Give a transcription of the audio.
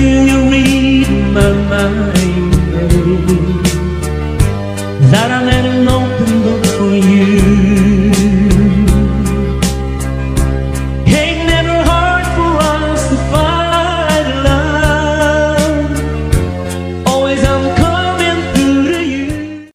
feel you read my mind. That I'm at.